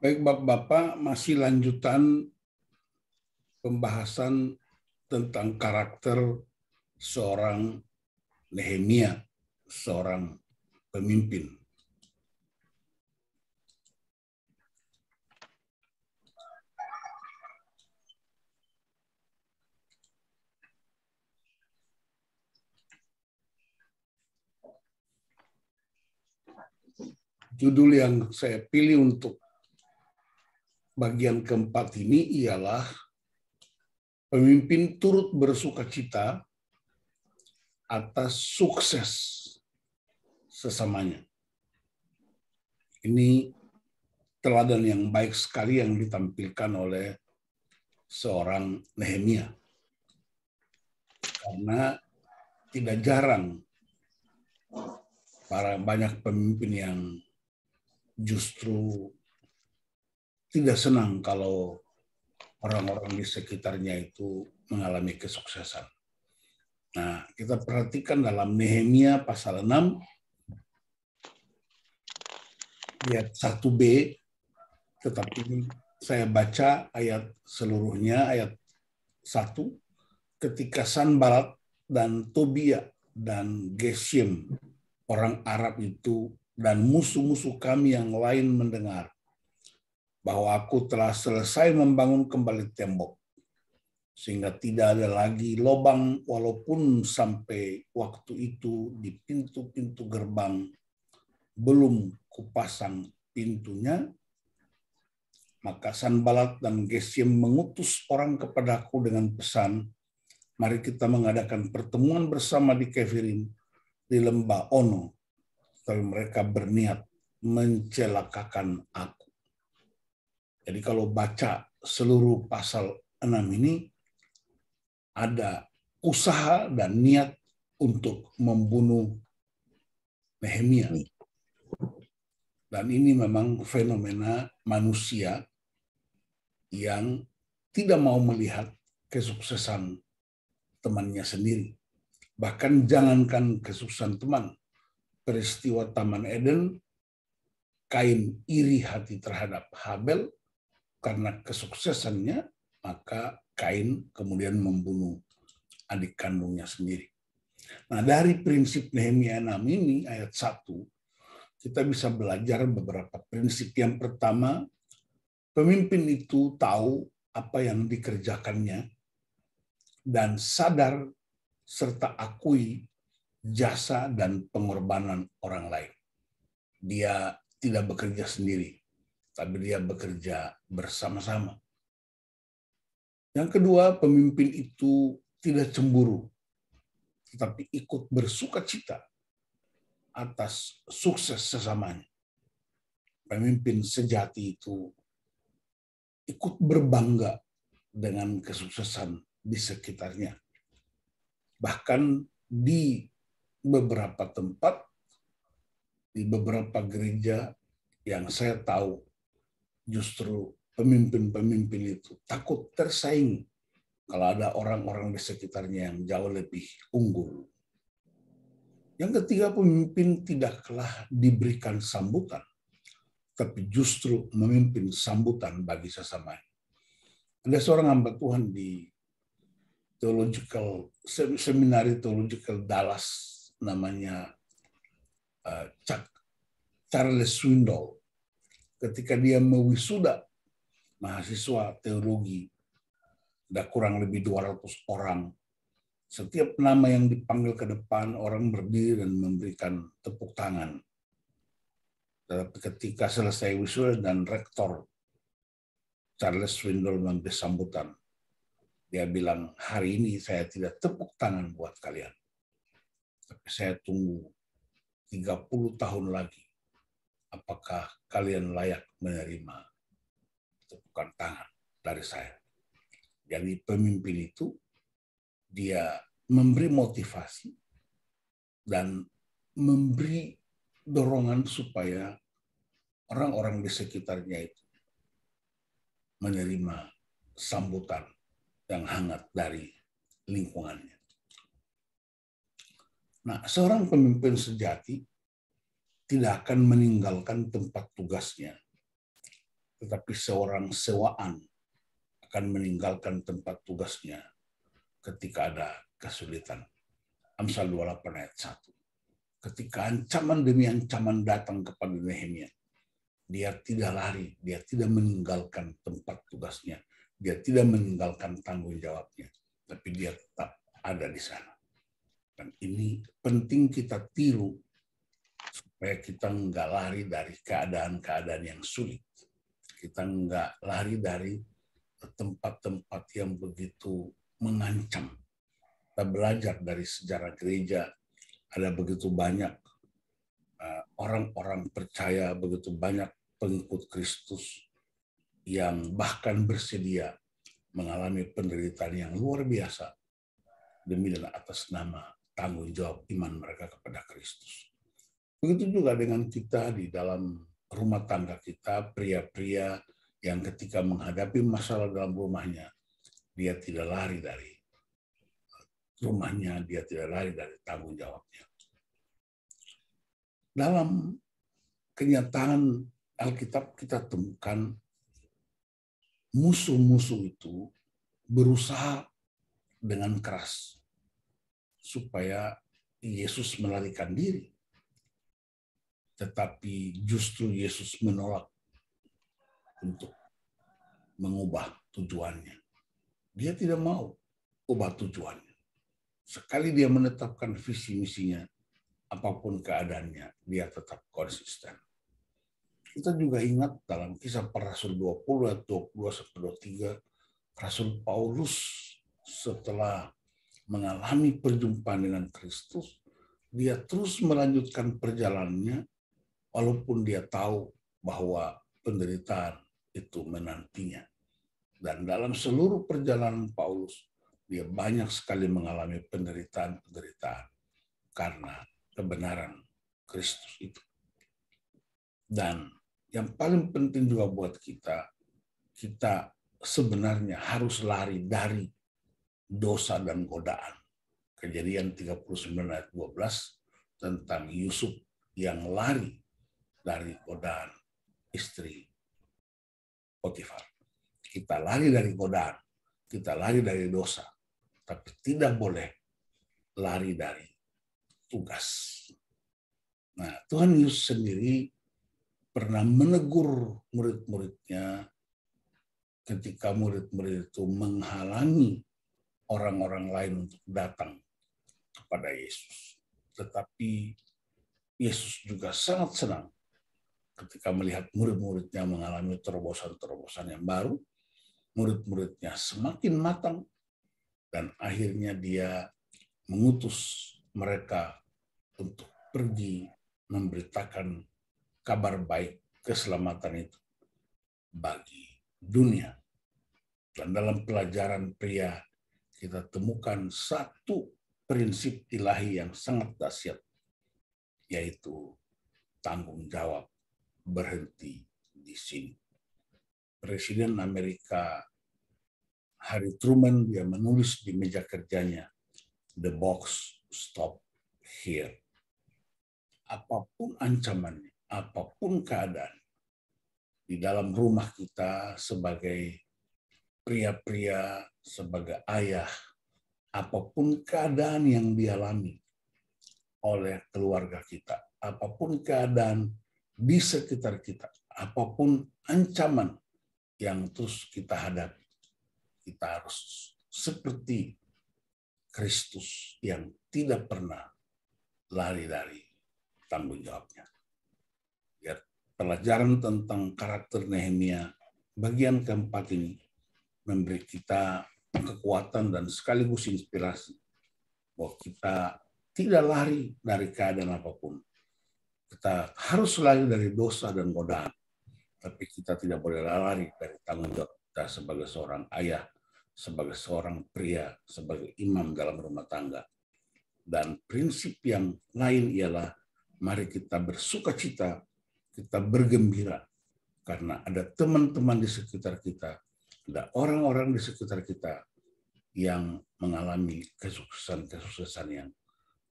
Baik Bapak-Bapak, masih lanjutan pembahasan tentang karakter seorang Nehemia, seorang pemimpin. Judul yang saya pilih untuk bagian keempat ini ialah pemimpin turut bersuka cita atas sukses sesamanya. Ini teladan yang baik sekali yang ditampilkan oleh seorang Nehemia. Karena tidak jarang para banyak pemimpin yang justru tidak senang kalau orang-orang di sekitarnya itu mengalami kesuksesan. Nah, kita perhatikan dalam Nehemia pasal 6 ayat 1b tetapi saya baca ayat seluruhnya ayat 1 ketika Sanbalat dan Tobia dan Geshem orang Arab itu dan musuh-musuh kami yang lain mendengar bahwa aku telah selesai membangun kembali tembok sehingga tidak ada lagi lubang walaupun sampai waktu itu di pintu-pintu gerbang belum kupasang pintunya. Maka Sanbalat dan Gesem mengutus orang kepadaku dengan pesan mari kita mengadakan pertemuan bersama di Kefirin di lembah Ono. Tapi mereka berniat mencelakakan aku jadi kalau baca seluruh pasal 6 ini ada usaha dan niat untuk membunuh Nehemia. Dan ini memang fenomena manusia yang tidak mau melihat kesuksesan temannya sendiri. Bahkan jangankan kesuksesan teman, peristiwa Taman Eden, Kain iri hati terhadap Habel, karena kesuksesannya, maka Kain kemudian membunuh adik kandungnya sendiri. Nah, dari prinsip Nehemia 6 ini, ayat 1, kita bisa belajar beberapa prinsip. Yang pertama, pemimpin itu tahu apa yang dikerjakannya dan sadar serta akui jasa dan pengorbanan orang lain. Dia tidak bekerja sendiri tapi dia bekerja bersama-sama. Yang kedua, pemimpin itu tidak cemburu, tetapi ikut bersuka cita atas sukses sesamanya. Pemimpin sejati itu ikut berbangga dengan kesuksesan di sekitarnya. Bahkan di beberapa tempat, di beberapa gereja yang saya tahu justru pemimpin-pemimpin itu takut tersaing kalau ada orang-orang di sekitarnya yang jauh lebih unggul. Yang ketiga, pemimpin tidaklah diberikan sambutan, tapi justru memimpin sambutan bagi sesama. Ada seorang hamba Tuhan di theological seminari theological Dallas namanya uh, Chuck Charles Swindoll ketika dia mewisuda mahasiswa teologi, ada kurang lebih 200 orang. Setiap nama yang dipanggil ke depan, orang berdiri dan memberikan tepuk tangan. Tetapi ketika selesai wisuda dan rektor Charles Swindle memberi sambutan, dia bilang, hari ini saya tidak tepuk tangan buat kalian. Tapi saya tunggu 30 tahun lagi apakah kalian layak menerima tepukan tangan dari saya. Jadi pemimpin itu dia memberi motivasi dan memberi dorongan supaya orang-orang di sekitarnya itu menerima sambutan yang hangat dari lingkungannya. Nah, seorang pemimpin sejati tidak akan meninggalkan tempat tugasnya tetapi seorang sewaan akan meninggalkan tempat tugasnya ketika ada kesulitan. Amsal 28 ayat 1. Ketika ancaman demi ancaman datang kepada Nehemia, dia tidak lari, dia tidak meninggalkan tempat tugasnya, dia tidak meninggalkan tanggung jawabnya, tapi dia tetap ada di sana. Dan ini penting kita tiru supaya kita nggak lari dari keadaan-keadaan yang sulit. Kita nggak lari dari tempat-tempat yang begitu mengancam. Kita belajar dari sejarah gereja, ada begitu banyak uh, orang-orang percaya, begitu banyak pengikut Kristus yang bahkan bersedia mengalami penderitaan yang luar biasa demi dan atas nama tanggung jawab iman mereka kepada Kristus. Begitu juga dengan kita di dalam rumah tangga kita, pria-pria yang ketika menghadapi masalah dalam rumahnya, dia tidak lari dari rumahnya, dia tidak lari dari tanggung jawabnya. Dalam kenyataan Alkitab kita temukan musuh-musuh itu berusaha dengan keras supaya Yesus melarikan diri. Tetapi justru Yesus menolak untuk mengubah tujuannya. Dia tidak mau ubah tujuannya. Sekali dia menetapkan visi misinya, apa pun keadaannya, dia tetap konsisten. Kita juga ingat dalam kisah para rasul 20 ayat 22 sampai 23, Rasul Paulus setelah mengalami perjumpaan dengan Kristus, dia terus melanjutkan perjalanannya walaupun dia tahu bahwa penderitaan itu menantinya. Dan dalam seluruh perjalanan Paulus, dia banyak sekali mengalami penderitaan-penderitaan karena kebenaran Kristus itu. Dan yang paling penting juga buat kita, kita sebenarnya harus lari dari dosa dan godaan. Kejadian 39 ayat 12 tentang Yusuf yang lari dari godaan istri Potifar. Kita lari dari godaan, kita lari dari dosa, tapi tidak boleh lari dari tugas. Nah, Tuhan Yesus sendiri pernah menegur murid-muridnya ketika murid-murid itu menghalangi orang-orang lain untuk datang kepada Yesus. Tetapi Yesus juga sangat senang ketika melihat murid-muridnya mengalami terobosan-terobosan yang baru, murid-muridnya semakin matang, dan akhirnya dia mengutus mereka untuk pergi memberitakan kabar baik keselamatan itu bagi dunia. Dan dalam pelajaran pria kita temukan satu prinsip ilahi yang sangat dahsyat, yaitu tanggung jawab berhenti di sini. Presiden Amerika Harry Truman dia menulis di meja kerjanya, the box stop here. Apa pun ancamannya, apa pun keadaan, di dalam rumah kita sebagai pria-pria, sebagai ayah, apa pun keadaan yang dialami oleh keluarga kita, apa pun keadaan di sekitar kita, apa pun ancaman yang terus kita hadapi. Kita harus seperti Kristus yang tidak pernah lari dari tanggung jawabnya. Ya, pelajaran tentang karakter Nehemia bagian keempat ini memberi kita kekuatan dan sekaligus inspirasi bahwa kita tidak lari dari keadaan apa pun. Kita harus lari dari dosa dan godaan tapi kita tidak boleh lari dari tanggung jawab kita sebagai seorang ayah, sebagai seorang pria, sebagai imam dalam rumah tangga. Dan prinsip yang lain ialah mari kita bersuka cita, kita bergembira, karena ada teman-teman di sekitar kita, ada orang-orang di sekitar kita yang mengalami kesuksesan-kesuksesan yang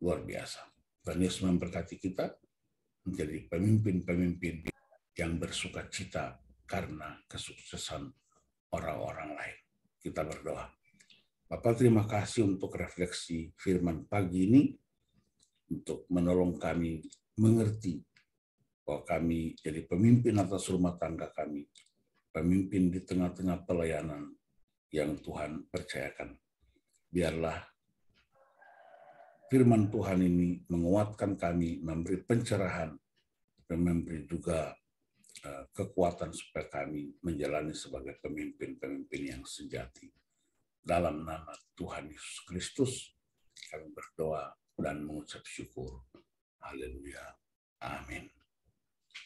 luar biasa. Dan Yesus memberkati kita menjadi pemimpin-pemimpin yang bersuka cita karena kesuksesan orang-orang lain. Kita berdoa. Bapak terima kasih untuk refleksi firman pagi ini, untuk menolong kami mengerti bahwa kami jadi pemimpin atas rumah tangga kami, pemimpin di tengah-tengah pelayanan yang Tuhan percayakan. Biarlah firman Tuhan ini menguatkan kami, memberi pencerahan, dan memberi juga eh, kekuatan supaya kami menjalani sebagai pemimpin-pemimpin yang sejati. Dalam nama Tuhan Yesus Kristus, kami berdoa dan mengucap syukur. Haleluya. Amin.